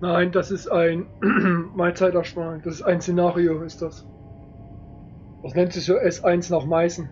Nein, das ist ein Mahlzeitersparnis. Das ist ein Szenario, ist das. Das nennt sich so S1 nach Meißen.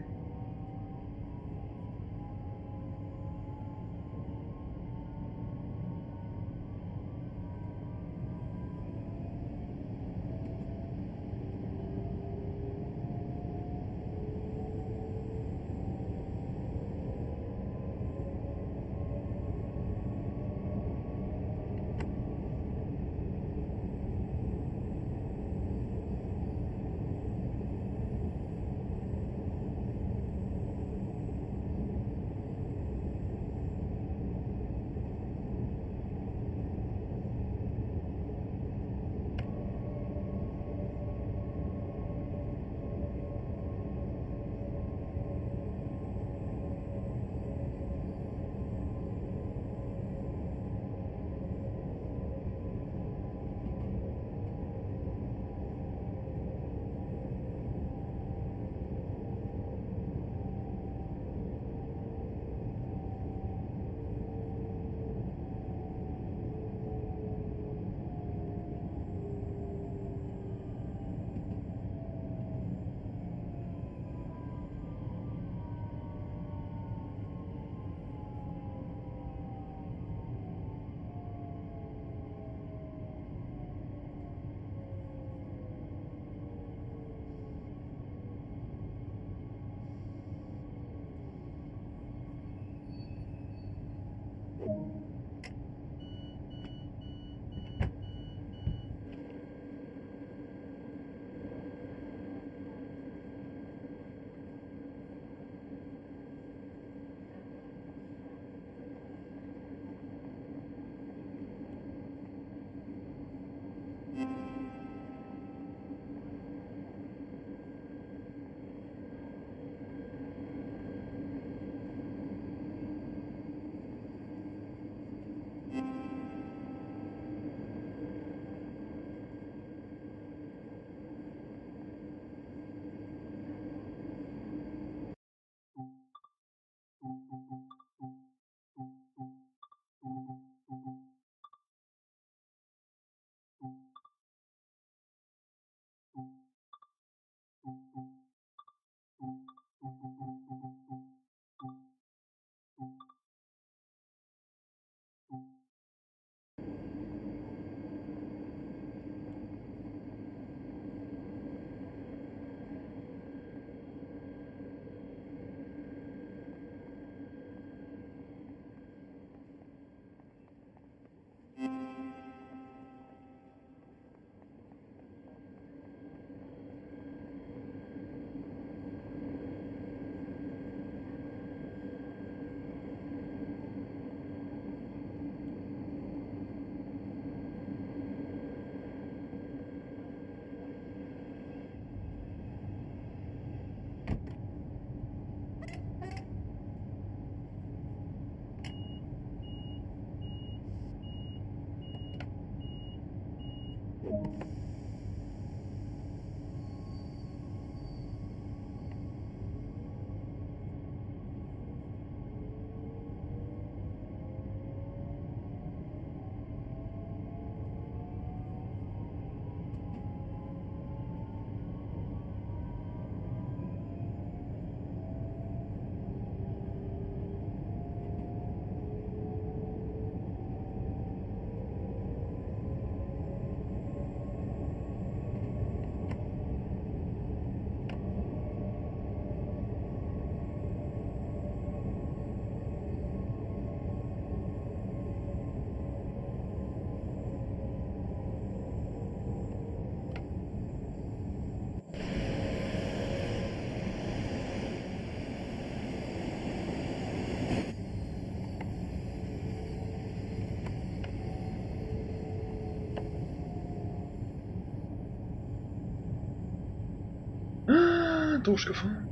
Durchgefahren.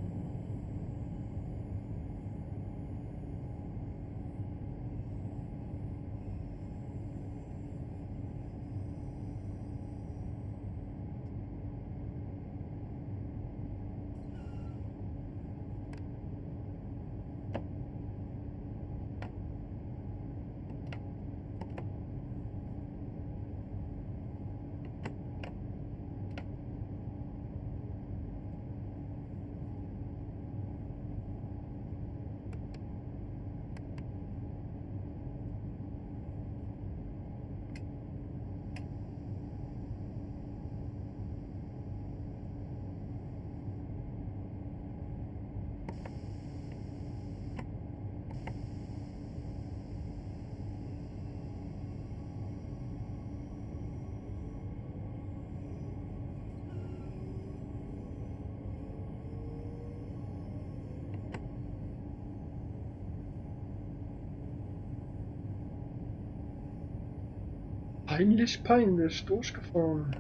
Peinlich, peinlich durchgefahren.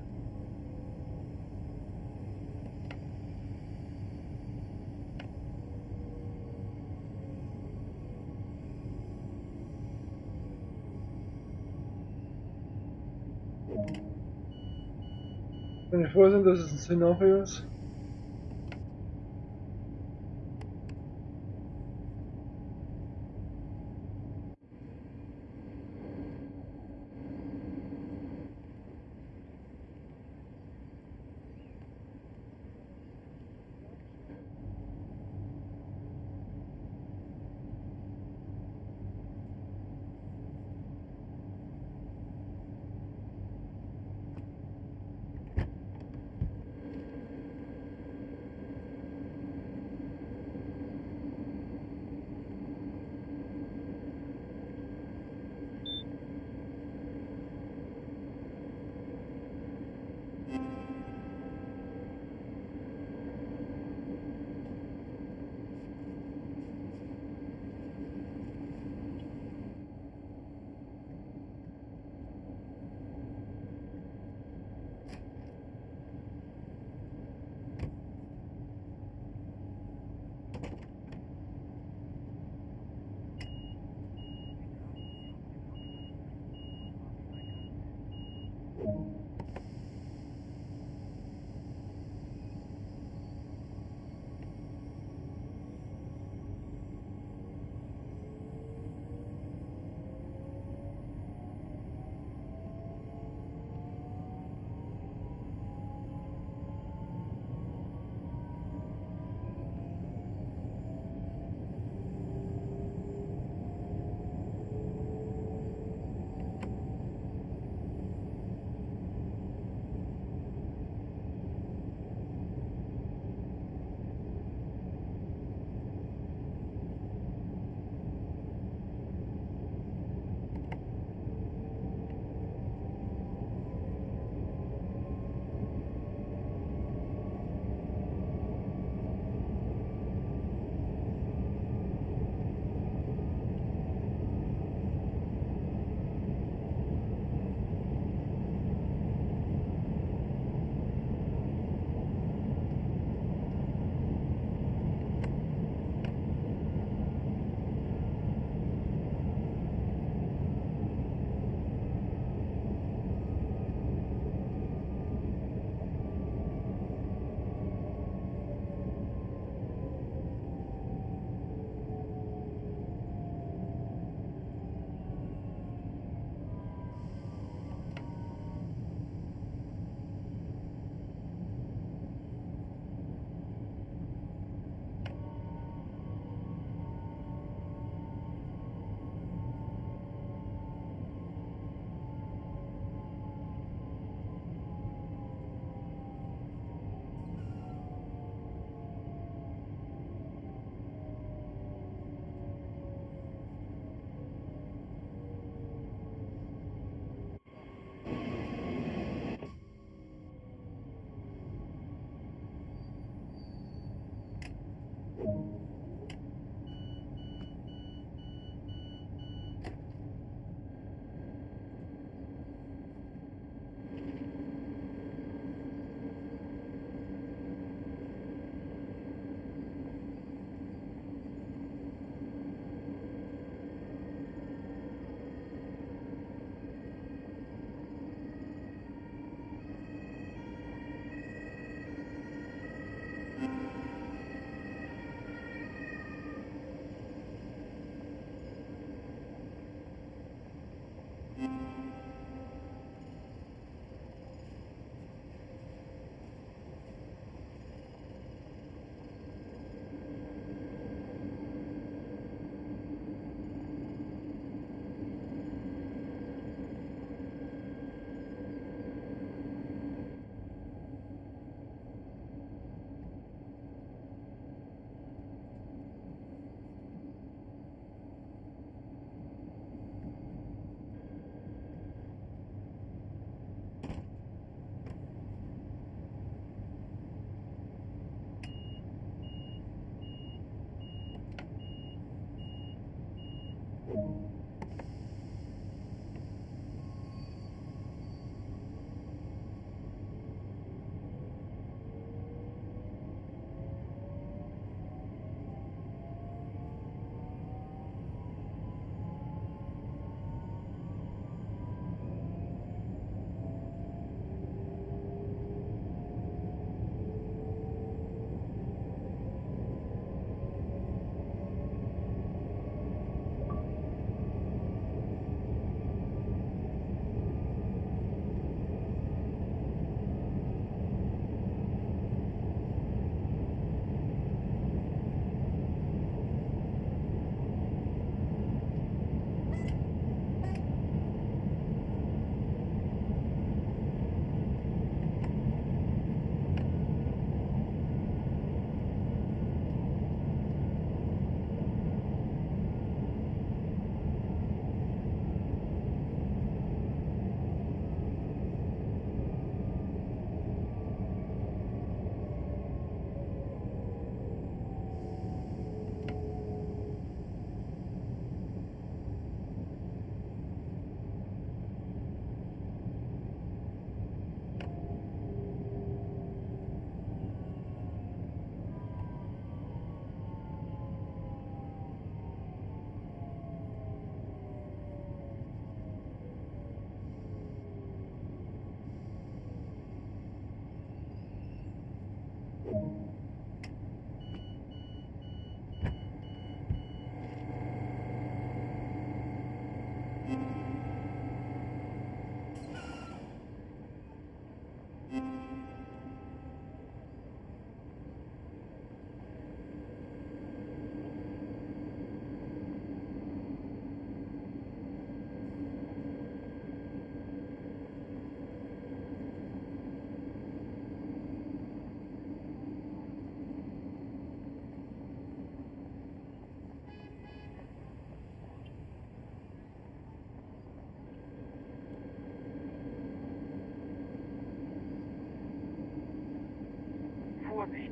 Wenn ich froh sind, dass es ein Szenario ist.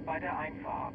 Bei der Einfahrt.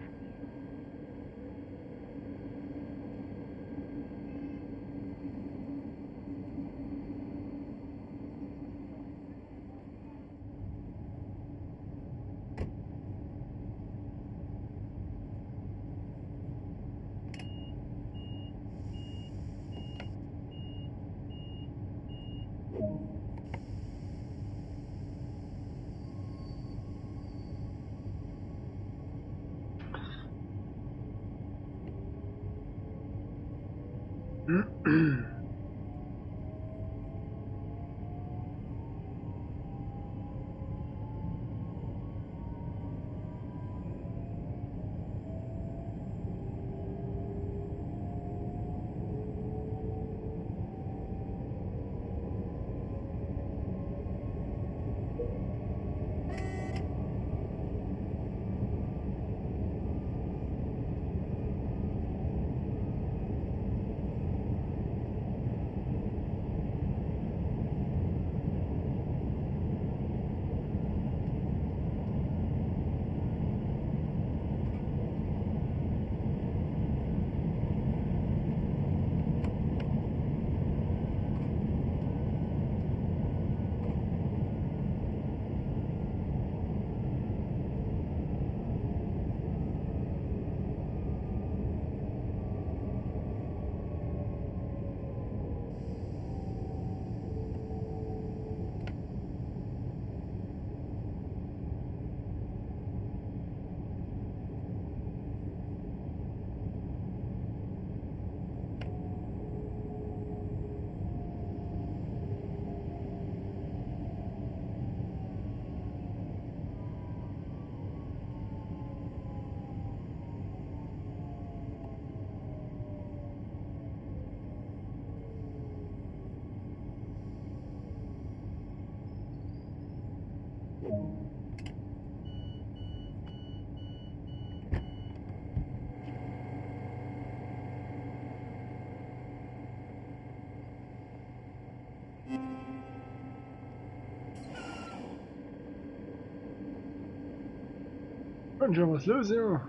onde? É vocês.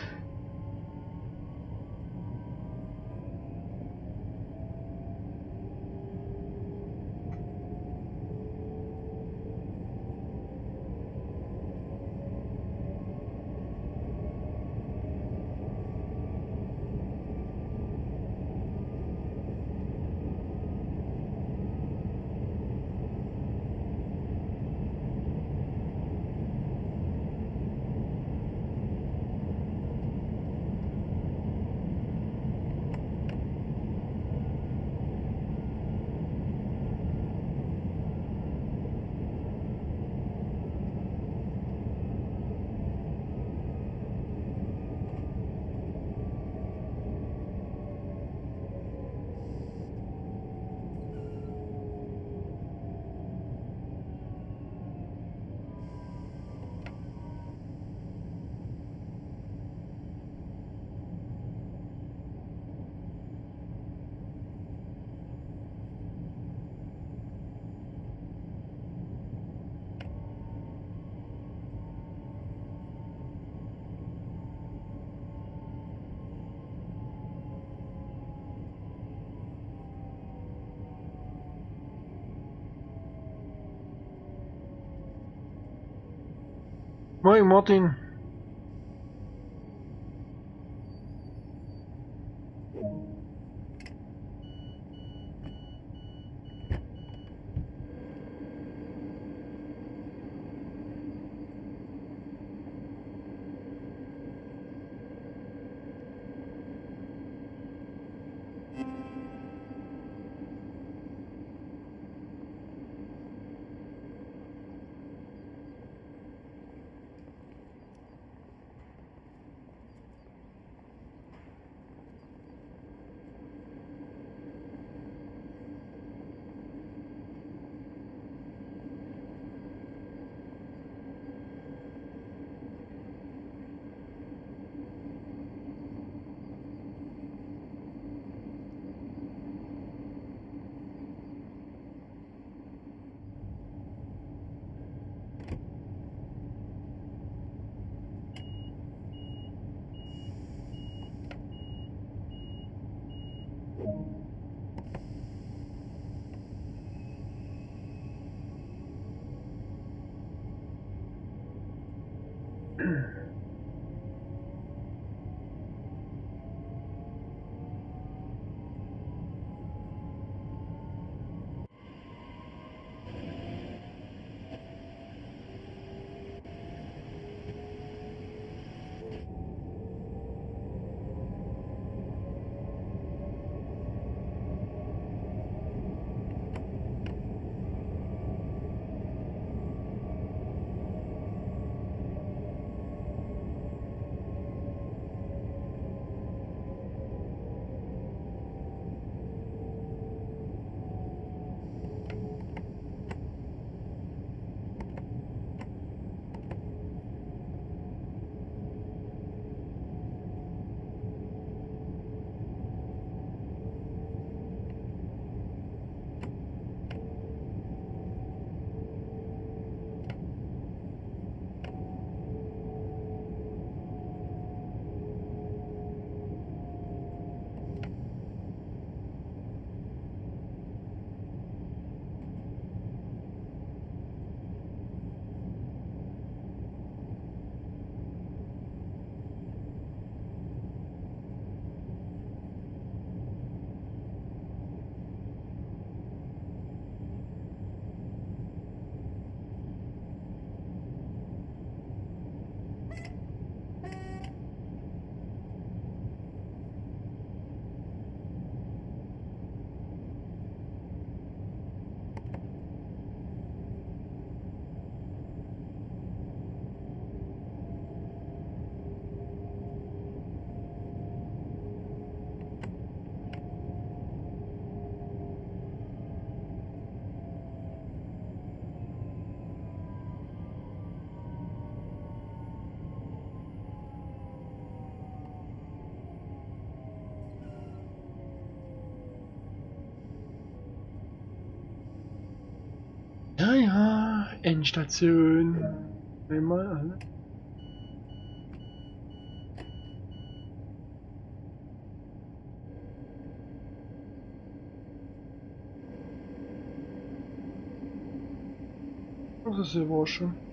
Moin Martin. Bahnstation. Einmal alle. Das ist ja wohl schon.